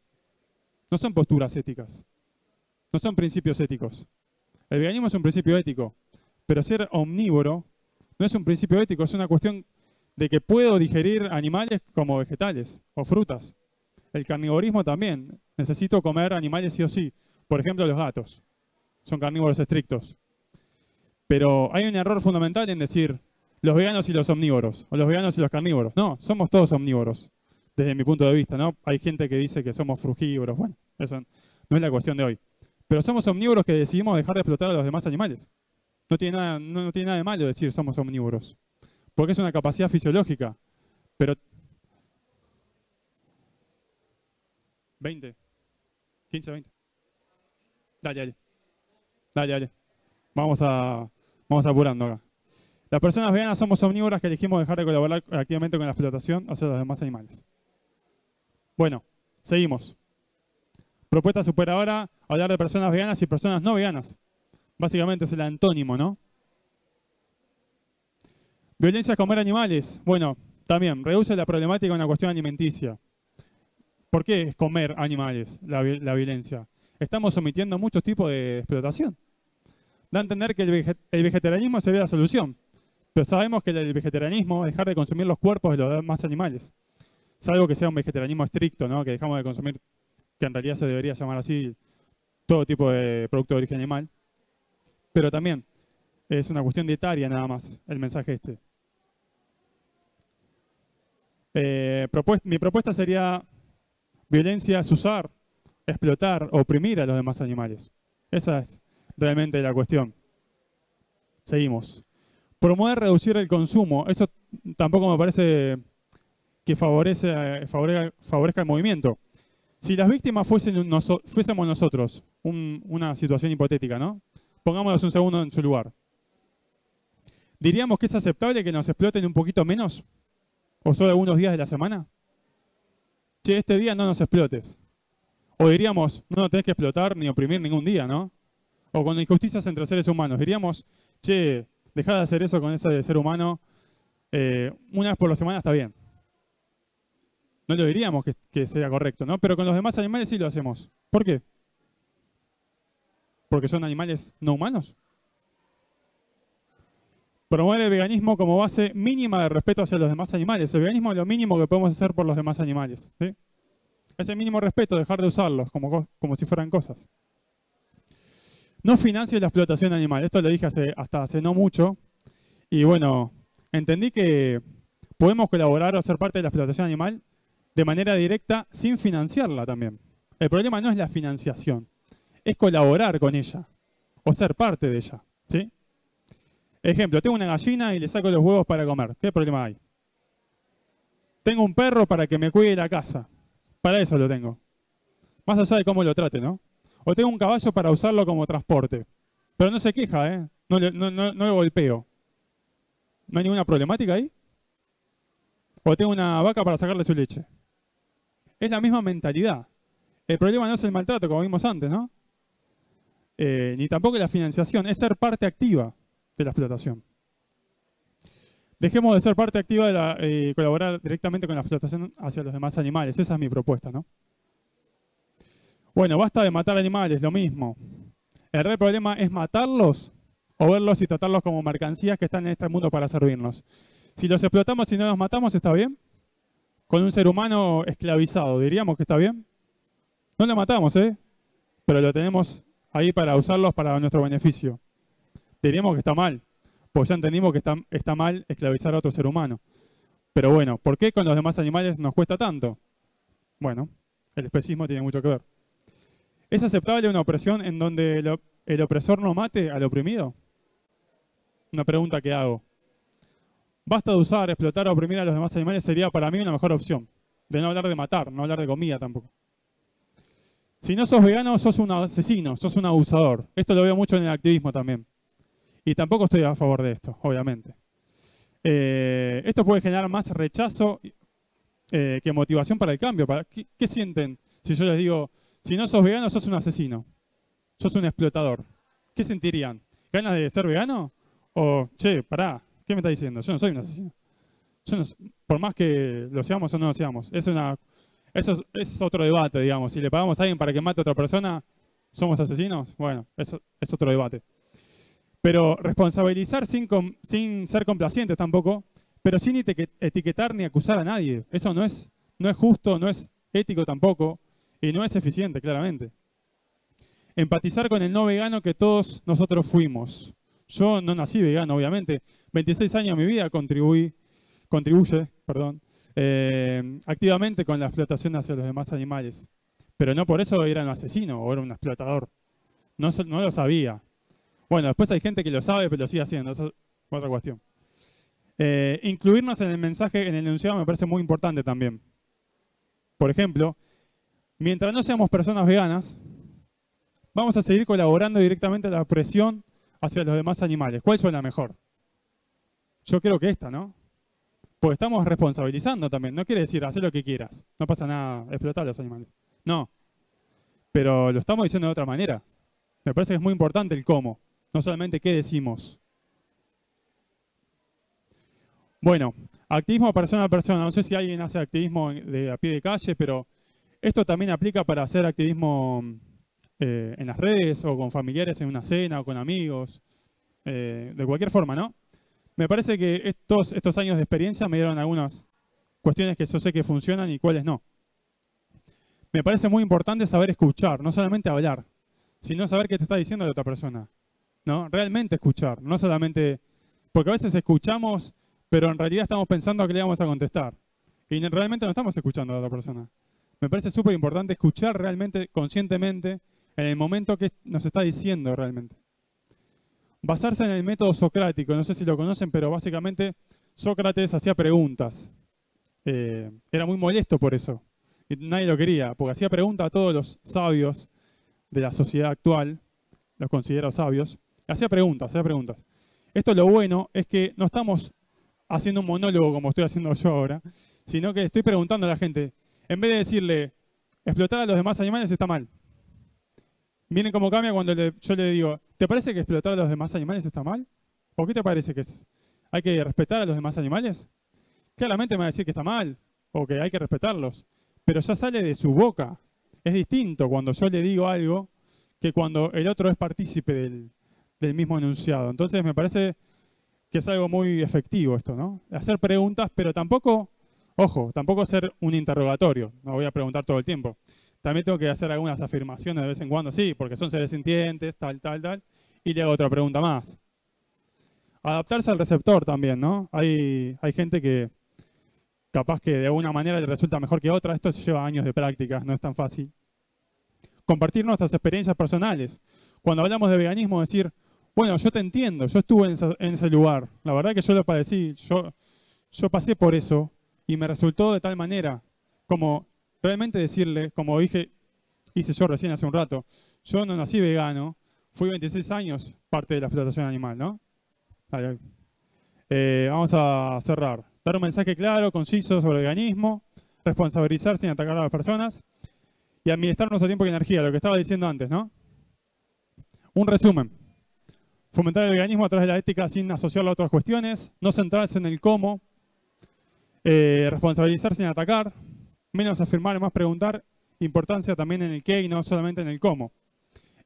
No son posturas éticas. No son principios éticos. El veganismo es un principio ético. Pero ser omnívoro no es un principio ético, es una cuestión de que puedo digerir animales como vegetales o frutas. El carnivorismo también. Necesito comer animales sí o sí. Por ejemplo, los gatos. Son carnívoros estrictos. Pero hay un error fundamental en decir los veganos y los omnívoros, o los veganos y los carnívoros. No, somos todos omnívoros, desde mi punto de vista, ¿no? Hay gente que dice que somos frugívoros. Bueno, eso no es la cuestión de hoy. Pero somos omnívoros que decidimos dejar de explotar a los demás animales. No tiene nada, no tiene nada de malo decir somos omnívoros. Porque es una capacidad fisiológica. Pero 20. 15, 20. Dale, dale. Dale, dale. Vamos a vamos apurando acá. Las personas veganas somos omnívoras que elegimos dejar de colaborar activamente con la explotación hacia los demás animales. Bueno, seguimos. Propuesta superadora, hablar de personas veganas y personas no veganas. Básicamente es el antónimo, ¿no? Violencia a comer animales. Bueno, también, reduce la problemática en la cuestión alimenticia. ¿Por qué es comer animales la, violencia? Estamos omitiendo muchos tipos de explotación. Da a entender que el, vegetarianismo sería la solución, pero sabemos que el vegetarianismo es dejar de consumir los cuerpos de los demás animales. Salvo que sea un vegetarianismo estricto, ¿no? que dejamos de consumir, que en realidad se debería llamar así, todo tipo de producto de origen animal. Pero también es una cuestión dietaria nada más el mensaje este. Eh, mi propuesta sería violencia es usar, explotar, oprimir a los demás animales. Esa es realmente la cuestión. Seguimos. Promover, reducir el consumo. Eso tampoco me parece que favorece, favorezca, el movimiento. Si las víctimas fuésemos nosotros, una situación hipotética, ¿no? Pongámonos un segundo en su lugar. ¿Diríamos que es aceptable que nos exploten un poquito menos? ¿O solo algunos días de la semana? Che, este día no nos explotes. O diríamos, no nos tenés que explotar ni oprimir ningún día, ¿no? O con injusticias entre seres humanos. Diríamos, che, dejá de hacer eso con ese ser humano. Eh, una vez por la semana está bien. No lo diríamos que, que sea correcto, ¿no? Pero con los demás animales sí lo hacemos. ¿Por qué? Porque son animales no humanos. Promover el veganismo como base mínima de respeto hacia los demás animales. El veganismo es lo mínimo que podemos hacer por los demás animales. ¿sí? Ese mínimo respeto, dejar de usarlos como, como si fueran cosas. No financie la explotación animal. Esto lo dije hasta hace no mucho. Y bueno, entendí que podemos colaborar o ser parte de la explotación animal de manera directa sin financiarla también. El problema no es la financiación, es colaborar con ella o ser parte de ella. ¿sí? Ejemplo, tengo una gallina y le saco los huevos para comer. ¿Qué problema hay? Tengo un perro para que me cuide la casa. Para eso lo tengo. Más allá de cómo lo trate, ¿no? O tengo un caballo para usarlo como transporte. Pero no se queja, ¿eh? No le, no, no, golpeo. ¿No hay ninguna problemática ahí? O tengo una vaca para sacarle su leche. Es la misma mentalidad. El problema no es el maltrato, como vimos antes, ¿no? Eh, ni tampoco la financiación, es ser parte activa de la explotación. Dejemos de ser parte activa de la, eh, colaborar directamente con la explotación hacia los demás animales. Esa es mi propuesta, ¿no? Bueno, basta de matar animales, lo mismo. El real problema es matarlos o verlos y tratarlos como mercancías que están en este mundo para servirnos. Si los explotamos y no los matamos, ¿está bien? Con un ser humano esclavizado, ¿diríamos que está bien? No lo matamos, ¿eh? Pero lo tenemos ahí para usarlos para nuestro beneficio diríamos que está mal, pues ya entendimos que está, mal esclavizar a otro ser humano. Pero bueno, ¿por qué con los demás animales nos cuesta tanto? Bueno, el especismo tiene mucho que ver. ¿Es aceptable una opresión en donde el, el opresor no mate al oprimido? Una pregunta que hago. Basta de usar, explotar o oprimir a los demás animales sería para mí una mejor opción. De no hablar de matar, no hablar de comida tampoco. Si no sos vegano, sos un asesino, sos un abusador. Esto lo veo mucho en el activismo también. Y tampoco estoy a favor de esto, obviamente. Eh, esto puede generar más rechazo eh, que motivación para el cambio. ¿qué, sienten si yo les digo, si no sos vegano, sos un asesino? Sos un explotador. ¿Qué sentirían? ¿Ganas de ser vegano? O, che, pará, ¿qué me está diciendo? Yo no soy un asesino. por más que lo seamos o no lo seamos, es una, eso es, otro debate, digamos. Si le pagamos a alguien para que mate a otra persona, ¿somos asesinos? Bueno, eso es otro debate. Pero responsabilizar sin, ser complacientes tampoco, pero sin etiquetar ni acusar a nadie. Eso no es, no es justo, no es ético tampoco y no es eficiente, claramente. Empatizar con el no vegano que todos nosotros fuimos. Yo no nací vegano, obviamente. 26 años de mi vida contribuí, contribuye perdón, eh, activamente con la explotación hacia los demás animales. Pero no por eso era un asesino o era un explotador. No, lo sabía. Bueno, después hay gente que lo sabe, pero lo sigue haciendo. Eso es otra cuestión. Eh, incluirnos en el mensaje, en el enunciado, me parece muy importante también. Por ejemplo, mientras no seamos personas veganas, vamos a seguir colaborando directamente a la presión hacia los demás animales. ¿Cuál suena mejor? Yo creo que esta, ¿no? Porque estamos responsabilizando también. No quiere decir hacer lo que quieras. No pasa nada, explotar a los animales. No. Pero lo estamos diciendo de otra manera. Me parece que es muy importante el cómo, no solamente qué decimos. Bueno, activismo persona a persona. No sé si alguien hace activismo de, a pie de calle, pero esto también aplica para hacer activismo eh, en las redes o con familiares en una cena o con amigos, eh, de cualquier forma, ¿no? Me parece que estos, estos años de experiencia me dieron algunas cuestiones que yo sé que funcionan y cuáles no. Me parece muy importante saber escuchar, no solamente hablar, sino saber qué te está diciendo la otra persona. ¿no? Realmente escuchar, no solamente... Porque a veces escuchamos pero en realidad estamos pensando a qué le vamos a contestar. Y realmente no estamos escuchando a la otra persona. Me parece súper importante escuchar realmente, conscientemente, en el momento que nos está diciendo realmente. Basarse en el método socrático, no sé si lo conocen, pero básicamente Sócrates hacía preguntas. Eh, era muy molesto por eso. Y nadie lo quería, porque hacía preguntas a todos los sabios de la sociedad actual, los considerados sabios. Hacía preguntas, hacía preguntas. Esto lo bueno es que no estamos haciendo un monólogo como estoy haciendo yo ahora, sino que estoy preguntando a la gente, en vez de decirle, explotar a los demás animales está mal. Miren cómo cambia cuando yo le digo, ¿te parece que explotar a los demás animales está mal? ¿O qué te parece que es? ¿Hay que respetar a los demás animales? Claramente me va a decir que está mal, o que hay que respetarlos, pero ya sale de su boca. Es distinto cuando yo le digo algo que cuando el otro es partícipe del, del mismo enunciado. Entonces me parece que es algo muy efectivo esto, ¿no? Hacer preguntas, pero tampoco, ojo, tampoco hacer un interrogatorio, no voy a preguntar todo el tiempo. También tengo que hacer algunas afirmaciones de vez en cuando, sí, porque son seres sintientes, tal, tal, tal, y le hago otra pregunta más. Adaptarse al receptor también, ¿no? Hay, hay gente que capaz que de alguna manera le resulta mejor que otra, esto lleva años de práctica, no es tan fácil. Compartir nuestras experiencias personales. Cuando hablamos de veganismo, decir, bueno, yo te entiendo, yo estuve en, ese lugar. La verdad que yo lo padecí, yo, yo pasé por eso y me resultó de tal manera como realmente decirle, como dije, hice yo recién hace un rato, yo no nací vegano, fui 26 años parte de la explotación animal, ¿no? Eh, vamos a cerrar. Dar un mensaje claro, conciso sobre el veganismo, responsabilizar sin atacar a las personas y administrar nuestro tiempo y energía, lo que estaba diciendo antes, ¿no? Un resumen. Fomentar el veganismo a través de la ética sin asociarlo a otras cuestiones. No centrarse en el cómo. Eh, responsabilizar sin atacar. Menos afirmar más preguntar. Importancia también en el qué y no solamente en el cómo.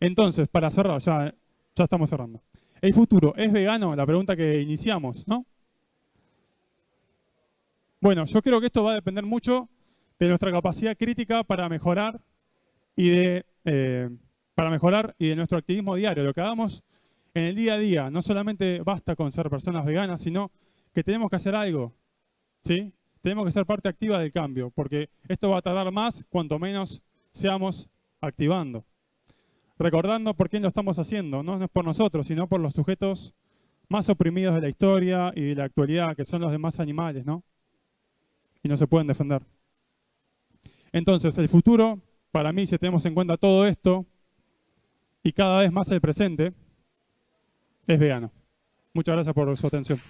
Entonces, para cerrar, ya, ya estamos cerrando. ¿El futuro es vegano? La pregunta que iniciamos, ¿no? Bueno, yo creo que esto va a depender mucho de nuestra capacidad crítica para mejorar y de, eh, para mejorar y de nuestro activismo diario. Lo que hagamos en el día a día. No solamente basta con ser personas veganas, sino que tenemos que hacer algo. ¿sí? Tenemos que ser parte activa del cambio, porque esto va a tardar más cuanto menos seamos activando. Recordando por quién lo estamos haciendo, no es por nosotros, sino por los sujetos más oprimidos de la historia y de la actualidad, que son los demás animales, ¿no? Y no se pueden defender. Entonces, el futuro, para mí, si tenemos en cuenta todo esto, y cada vez más el presente, es vegano. Muchas gracias por su atención.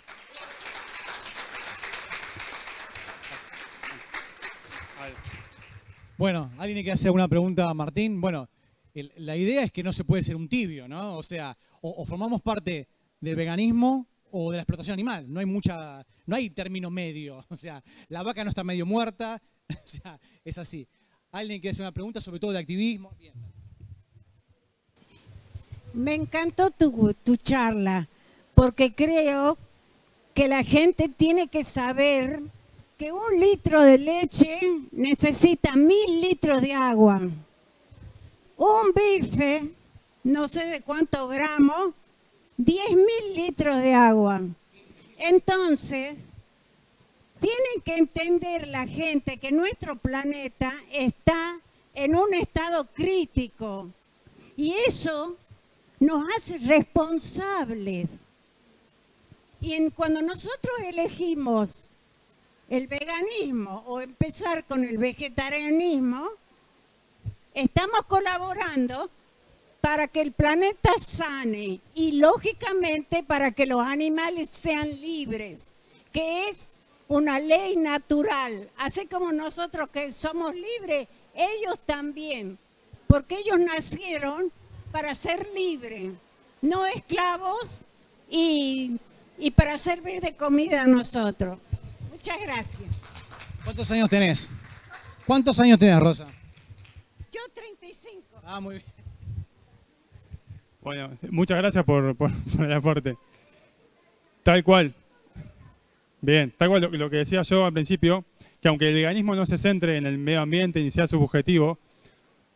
Bueno, ¿alguien que hace alguna pregunta Martín? Bueno, la idea es que no se puede ser un tibio, ¿no? O sea, o, formamos parte del veganismo o de la explotación animal. No hay mucha, no hay término medio. O sea, la vaca no está medio muerta. O sea, es así. ¿Alguien quiere hacer una pregunta sobre todo de activismo? Me encantó tu, tu charla, porque creo que la gente tiene que saber que un litro de leche necesita mil litros de agua. Un bife, no sé de cuántos gramos, diez mil litros de agua. Entonces, tienen que entender la gente que nuestro planeta está en un estado crítico y eso nos hace responsables. Y cuando nosotros elegimos el veganismo o empezar con el vegetarianismo, estamos colaborando para que el planeta sane y lógicamente para que los animales sean libres, que es una ley natural. Así como nosotros que somos libres, ellos también, porque ellos nacieron para ser libres, no esclavos y, para servir de comida a nosotros. Muchas gracias. ¿Cuántos años tenés? ¿Cuántos años tenés, Rosa? Yo 35. Ah, muy bien. Bueno, muchas gracias por, por, el aporte. Tal cual. Bien, tal cual lo, que decía yo al principio, que aunque el veganismo no se centre en el medio ambiente ni sea su objetivo,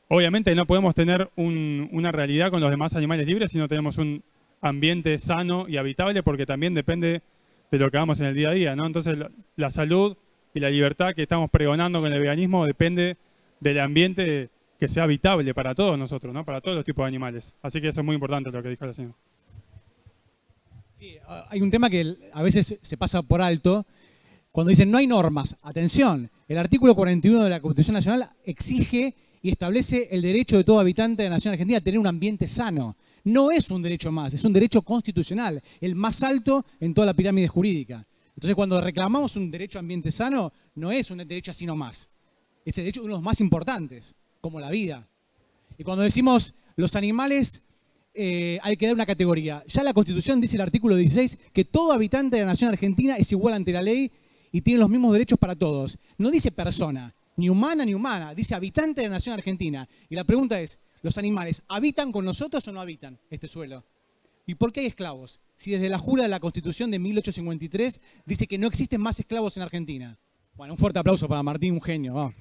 obviamente no podemos tener una realidad con los demás animales libres si no tenemos un ambiente sano y habitable, porque también depende de lo que hagamos en el día a día, ¿no? Entonces la, salud y la libertad que estamos pregonando con el veganismo depende del ambiente que sea habitable para todos nosotros, ¿no? Para todos los tipos de animales. Así que eso es muy importante lo que dijo la señora. Sí, hay un tema que a veces se pasa por alto. Cuando dicen no hay normas, atención, el artículo 41 de la Constitución Nacional exige y establece el derecho de todo habitante de la Nación Argentina a tener un ambiente sano no es un derecho más, es un derecho constitucional, el más alto en toda la pirámide jurídica. Entonces, cuando reclamamos un derecho a ambiente sano, no es un derecho así nomás. Es el derecho uno de los más importantes, como la vida. Y cuando decimos los animales, eh, hay que dar una categoría. Ya la Constitución dice el artículo 16 que todo habitante de la nación argentina es igual ante la ley y tiene los mismos derechos para todos. No dice persona, ni humana ni humana, dice habitante de la nación argentina. Y la pregunta es, los animales, ¿habitan con nosotros o no habitan este suelo? ¿Y por qué hay esclavos? Si desde la jura de la Constitución de 1853 dice que no existen más esclavos en Argentina. Bueno, un fuerte aplauso para Martín, un genio.